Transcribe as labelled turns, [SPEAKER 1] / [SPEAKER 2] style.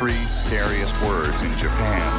[SPEAKER 1] three scariest words in Japan.